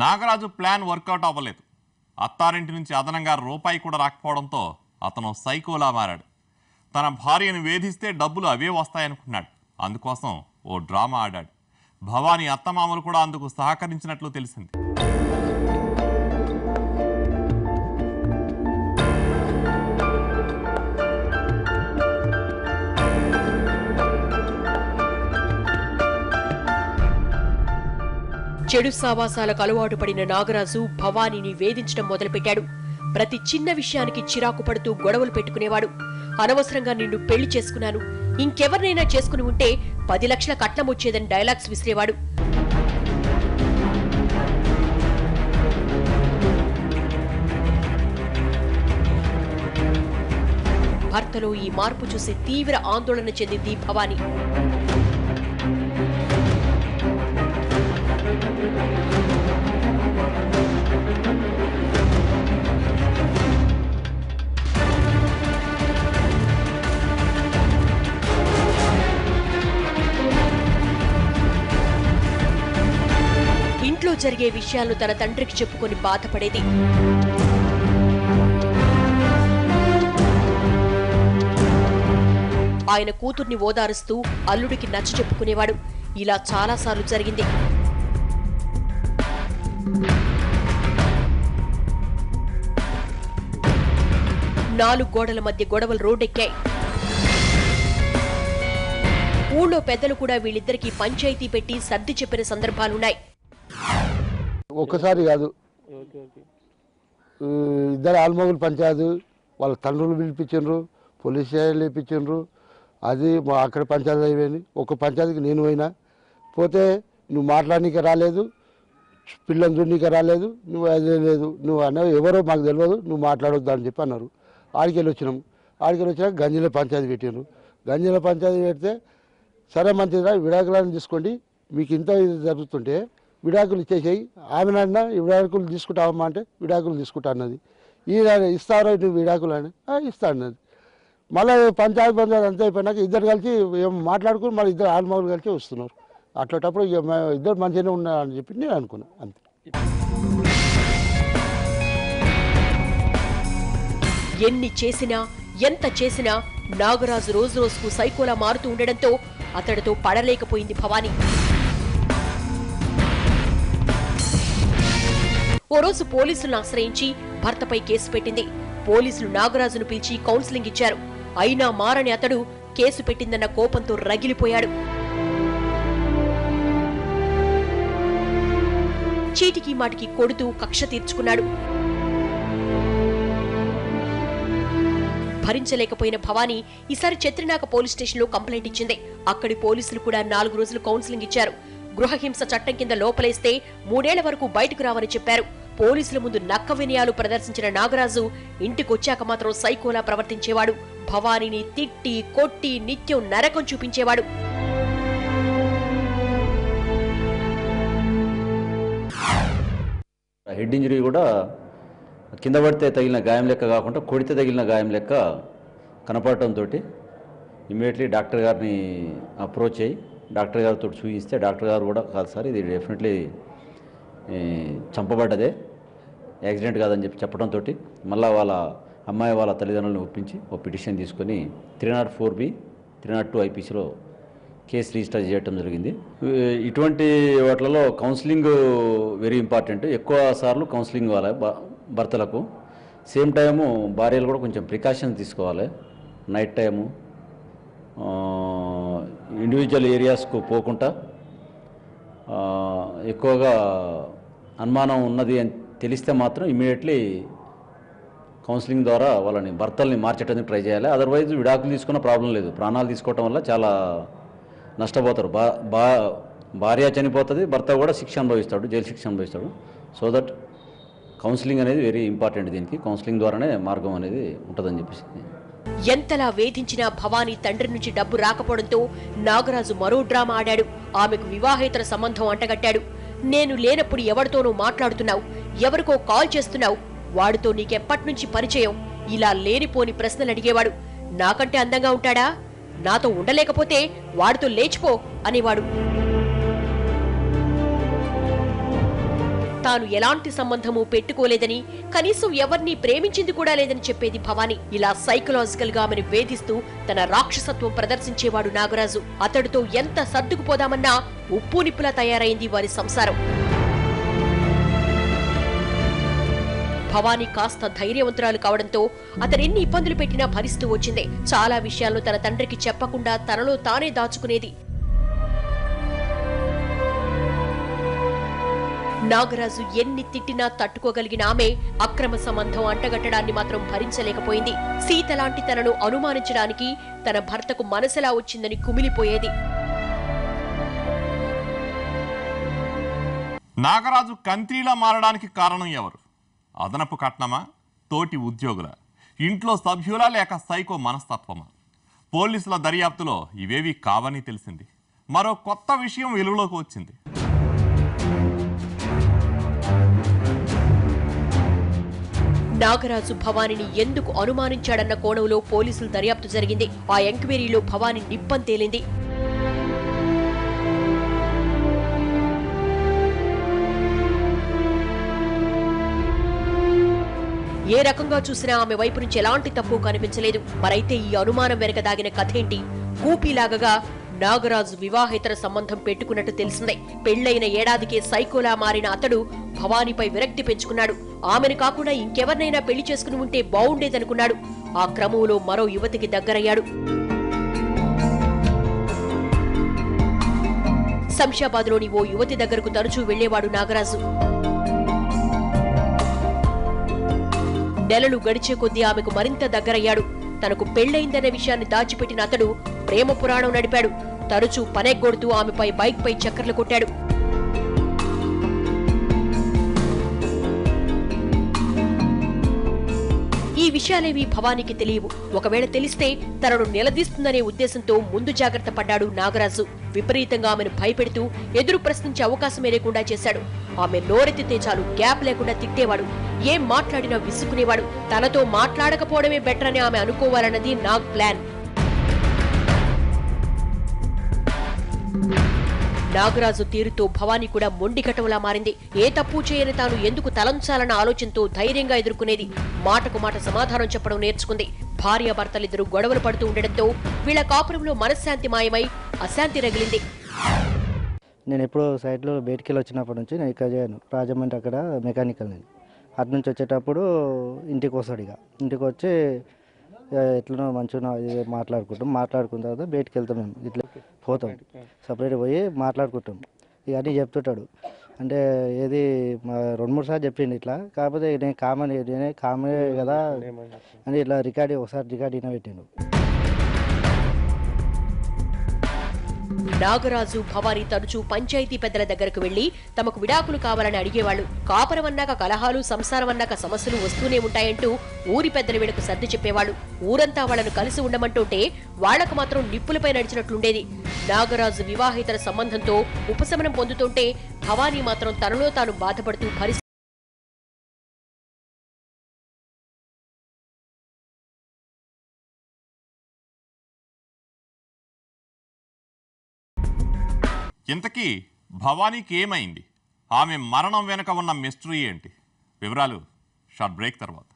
Nagaraju plan work out అవ్వలేదు. అత్తారింటి నుంచి అదనంగా రూపాయి కూడా రాకపోవడంతో అతను సైకోలా మారాడు. తన భార్యను వేధిస్తే డబ్బులు అవే వస్తాయనుకున్నాడు అందుకోసం ఓ డ్రామా ఆడాడు. భవానీ అత్తమామలు కూడా అందుకు సహకరించినట్లు తెలిసింది. చెడు సావాసాలకు అలవాటు పడిన నాగరాజు భవానీని వేధించడం మొదలుపెట్టాడు. ప్రతి చిన్న విషయానికి చిరాకు పడుతూ గొడవలు పెట్టుకునేవాడు. అనవసరంగా నిన్ను పెళ్ళి చేసుకున్నాను. ఇంకెవరినైనా చేసుకుని ఉంటే పది లక్షల కట్నం వచ్చేదని డైలాగ్స్ విసిరేవాడు. భర్తలో ఈ మార్పు చూసి తీవ్ర ఆందోళన చెందింది భవానీ. జరిగే విషయాలను తన తండ్రికి చెప్పుకొని బాధపడేది. ఆయన కూతుర్ని ఓదారుస్తూ అల్లుడికి నచ్చ చెప్పుకునేవాడు. ఇలా చాలాసార్లు జరిగింది. నాలుగు గోడల మధ్య గొడవలు రోడ్డెక్కాయి. ఊళ్ళో పెద్దలు కూడా వీళ్ళిద్దరికీ పంచాయతీ పెట్టి సర్ది చెప్పిన సందర్భాలున్నాయి. ఒక్కసారి కాదు. ఇద్దరు ఆల్మగులు పంచాయతీ వాళ్ళ తండ్రులు పిలిపించిండ్రు పోలీస్ స్టేషన్ లేపించిండ్రు. అది మా అక్కడ పంచాయతీ అయిపోయింది. ఒక పంచాయతీకి నేను పోయినా. పోతే నువ్వు మాట్లాడనీకి రాలేదు పిల్లని చూడనీకి రాలేదు నువ్వు అదే లేదు నువ్వు అన్నావు ఎవరో మాకు తెలియదు నువ్వు మాట్లాడొద్దు అని చెప్పి అన్నారు. ఆడికెళ్ళి వచ్చినాం. ఆడికెళ్ళి వచ్చినాక గంజిలో పంచాయతీ పెట్టిండ్రు. గంజిలో పంచాయతీ పెడితే సరే మంచిదిరా విడాకులను తీసుకోండి మీకు ఇంత ఇది జరుగుతుంటే విడాకులు ఇచ్చేసేయి ఆమె నాన్న విడాకులు తీసుకుంటావమ్మా అంటే విడాకులు తీసుకుంటా అన్నది. ఈయన ఇస్తారో నువ్వు విడాకులు అని ఇస్తా అన్నది. మళ్ళీ పంచాయతీ పంచాయతీ అంతా అయిపోయినాక ఇద్దరు కలిసి ఏం మాట్లాడుకుని మళ్ళీ ఇద్దరు ఆల్మౌలు కలిసి వస్తున్నారు. అట్లాంటప్పుడు ఇద్దరు మంచిగానే ఉన్నారు అని చెప్పి నేను అనుకున్నాను అంతే. ఎన్ని చేసినా ఎంత చేసినా నాగరాజు రోజు రోజుకు సైకోలా మారుతూ ఉండడంతో అతడితో పడలేకపోయింది భవానీ. ఓ రోజు పోలీసులను ఆశ్రయించి భర్తపై కేసు పెట్టింది. పోలీసులు నాగరాజును పిలిచి కౌన్సిలింగ్ ఇచ్చారు. అయినా మారని అతడు కేసు పెట్టిందన్న కోపంతో రగిలిపోయాడు. చీటికి మాటికి కొడుతూ కక్ష తీర్చుకున్నాడు. భరించలేకపోయిన భవానీ ఈసారి చెత్రినాక పోలీస్ స్టేషన్లో కంప్లైంట్ ఇచ్చింది. అక్కడి పోలీసులు కూడా నాలుగు రోజులు కౌన్సిలింగ్ ఇచ్చారు. గృహహింస చట్టం కింద లోపలేస్తే మూడేళ్ళ వరకు బయటకు రావని చెప్పారు. పోలీసుల ముందు నక్క వినయాలు ప్రదర్శించిన నాగరాజు ఇంటికొచ్చాక మాత్రం సైకోలా ప్రవర్తించేవాడు. భవానీని తిట్టి కొట్టి నిత్యం నరకం చూపించేవాడు. హెడ్ ఇంజరీ కూడా కింద పడితే తగిలిన గాయం లెక్క కాకుండా కొడితే తగిలిన గాయం లెక్క కనపడటంతో ఇమీడియట్లీ డాక్టర్ గారిని అప్రోచ్ అయ్యి డాక్టర్ గారితో చూపిస్తే డాక్టర్ గారు కూడా కాదు సార్ ఇది డెఫినెట్లీ చంపబడ్డదే. యాక్సిడెంట్ కాదని చెప్పి చెప్పడంతో మళ్ళీ వాళ్ళ అమ్మాయి వాళ్ళ తల్లిదండ్రులను ఒప్పించి ఒక పిటిషన్ తీసుకొని three not four B three not two ఐపీసీలో case register చేయటం జరిగింది. ఇటువంటి వాటిలలో కౌన్సిలింగ్ వెరీ ఇంపార్టెంట్. ఎక్కువ సార్లు కౌన్సిలింగ్ ఇవ్వాలి భ- భర్తలకు. సేమ్ టైము భార్యలు కూడా కొంచెం ప్రికాషన్స్ తీసుకోవాలి. నైట్ టైము ఇండివిజువల్ ఏరియాస్కు పోకుండా ఎక్కువగా అనుమానం ఉన్నది అని తెలిస్తే మాత్రం ఇమీడియట్లీ కౌన్సిలింగ్ ద్వారా వాళ్ళని భర్తల్ని మార్చడానికి ట్రై చేయాలి. అదర్వైజ్ విడాకులు తీసుకున్న ప్రాబ్లం లేదు. ప్రాణాలు తీసుకోవటం వల్ల చాలా నష్టపోతారు. బా బా భార్య చనిపోతుంది భర్త కూడా శిక్ష అనుభవిస్తాడు జైలు శిక్ష అనుభవిస్తాడు. సో దట్ కౌన్సిలింగ్ అనేది వెరీ ఇంపార్టెంట్ దీనికి. కౌన్సిలింగ్ ద్వారానే మార్గం అనేది ఉంటుందని చెప్పేసి ఎంతలా వేధించినా భవానీ తండ్రి నుంచి డబ్బు రాకపోవడంతో నాగరాజు మరో డ్రామా ఆడాడు. ఆమెకు వివాహేతర సంబంధం అంటగట్టాడు. నేను లేనప్పుడు ఎవరితోనూ మాట్లాడుతున్నావు. ఎవరికో కాల్ చేస్తున్నావు. వాడితో నీకెప్పట్నుంచి పరిచయం? ఇలా లేనిపోని ప్రశ్నలు అడిగేవాడు. నాకంటే అందంగా ఉంటాడా? నాతో ఉండలేకపోతే వాడితో లేచిపో అనేవాడు. తాను ఎలాంటి సంబంధము పెట్టుకోలేదని కనీసం ఎవరిని ప్రేమించింది కూడా లేదని చెప్పేది భవాని. ఇలా సైకలాజికల్గా ఆమెను వేధిస్తూ తన రాక్షసత్వం ప్రదర్శించేవాడు నాగరాజు. అతడితో ఎంత సర్దుకుపోదామన్నా ఉప్పు నిప్పులా తయారైంది వారి సంసారం. భవానీ కాస్త ధైర్యవంతురాలు కావడంతో అతనెన్ని ఇబ్బందులు పెట్టినా భరిస్తూ వచ్చింది. చాలా విషయాలను తన తండ్రికి చెప్పకుండా తనలో తానే దాచుకునేది. నాగరాజు ఎన్ని తిట్టినా తట్టుకోగలిగిన ఆమె అక్రమ సంబంధం అంటగట్టడాన్ని మాత్రం భరించలేకపోయింది. సీత లాంటి తనను అనుమానించడానికి తన భర్తకు మనసెలా వచ్చిందని కుమిలిపోయేది. నాగరాజు కంత్రీలా మారడానికి కారణం ఎవరు? అదనపు కట్నమా? తోటి ఉద్యోగుల? ఇంట్లో సభ్యులా లేక సైకో మనస్తత్వమా? పోలీసుల దర్యాప్తులో ఇవేవి కావని తెలిసింది. మరో కొత్త విషయం వెలుగులోకి వచ్చింది. నాగరాజు భవానీని ఎందుకు అనుమానించాడన్న కోణంలో పోలీసులు దర్యాప్తు జరిగింది. ఆ ఎంక్వైరీలో భవానీ నిప్పం తేలింది. ఏ రకంగా చూసినా ఆమె వైపు నుంచి ఎలాంటి తప్పు కనిపించలేదు. మరైతే ఈ అనుమానం వెనక దాగిన కథేంటి కూపీలాగగా నాగరాజు వివాహేతర సంబంధం పెట్టుకున్నట్టు తెలిసిందే. పెళ్ళైన ఏడాదికే సైకోలా మారిన అతడు భవానీపై విరక్తి పెంచుకున్నాడు. ఆమెను కాకుండా ఇంకెవరినైనా పెళ్ళి చేసుకుని ఉంటే బావుండేదనుకున్నాడు. ఆ క్రమంలో మరో యువతికి దగ్గరయ్యాడు. శంషాబాద్లోని ఓ యువతి దగ్గరకు తరచూ వెళ్ళేవాడు నాగరాజు. నెలలు గడిచే కొద్దీ ఆమెకు మరింత దగ్గరయ్యాడు. తనకు పెళ్ళైందనే విషయాన్ని దాచిపెట్టిన అతడు ప్రేమ పురాణం నడిపాడు. తరచూ పనెగ్గొడుతూ ఆమెపై బైక్ పై చక్కర్లు కొట్టాడు. ఈ విషయాలేవి భవానికి తెలియవు. ఒకవేళ తెలిస్తే తనను నిలదీస్తుందనే ఉద్దేశంతో ముందు జాగ్రత్త పడ్డాడు నాగరాజు. విపరీతంగా ఆమెను భయపెడుతూ ఎదురు ప్రశ్నించే అవకాశమే లేకుండా చేశాడు. ఆమె నోరెత్తితే చాలు గ్యాప్ లేకుండా తిట్టేవాడు. ఏం మాట్లాడినా విసుకునేవాడు తనతో మాట్లాడకపోవడమే బెటర్ అని ఆమె అనుకోవాలన్నది నాగ్ ప్లాన్. నాగరాజు తీరుతో భవానీ కూడా మొండిఘటంలా మారింది. ఏ తప్పు చేయని తాను ఎందుకు తలంచాలన్న ఆలోచనతో ధైర్యంగా ఎదుర్కొనేది? మాటకు మాట సమాధానం చెప్పడం నేర్చుకుంది. భార్యాభర్తలిద్దరూ గొడవలు పడుతూ ఉండడంతో వీళ్ళ కాపురంలో మనశ్శాంతి మాయమై అశాంతి రగిలింది. నేను ఎప్పుడో సైట్లో బయటికి వెళ్ళి వచ్చినప్పటి నుంచి నేను ఇక్కడ చేయను. రాజమండ్రి అక్కడ మెకానికల్ నేను. అటు నుంచి వచ్చేటప్పుడు ఇంటికి వస్తాడు ఇక. ఇంటికి వచ్చి ఎట్లనో మంచిగా ఇది మాట్లాడుకుంటాం. మాట్లాడుకున్న తర్వాత బయటికి వెళ్తాం మేము. ఇట్లా పోతాం. సపరేట్ పోయి మాట్లాడుకుంటాం. ఇక అన్నీ చెప్తుంటాడు. అంటే ఏది రెండు మూడు సార్లు చెప్పిండు ఇట్లా. కాకపోతే నేను కామన్ నేనే కామన్ కదా అని ఇట్లా రికార్డ్ ఒకసారి రికార్డ్ అయినా పెట్టిండు. నాగరాజు భవానీ తరచూ పంచాయతీ పెద్దల దగ్గరకు వెళ్ళి తమకు విడాకులు కావాలని అడిగేవాళ్ళు కాపురం అన్నాక కలహాలు సంసారం అన్నాక సమస్యలు వస్తూనే ఉంటాయంటూ ఊరి పెద్దల వీళ్ళకు సర్ది చెప్పేవాళ్ళు. ఊరంతా వాళ్ళను కలిసి ఉండమంటుంటే వాళ్ళకు మాత్రం నిప్పులపై నడిచినట్లుండేది. నాగరాజు వివాహేతర సంబంధంతో ఉపశమనం పొందుతుంటే భవానీ మాత్రం తనలో తాను బాధపడుతూ పరిస్థితి ఇంతకీ భవానీకి ఏమైంది ఆమె మరణం వెనుక ఉన్న మిస్టరీ ఏంటి? వివరాలు షార్ట్ బ్రేక్ తర్వాత.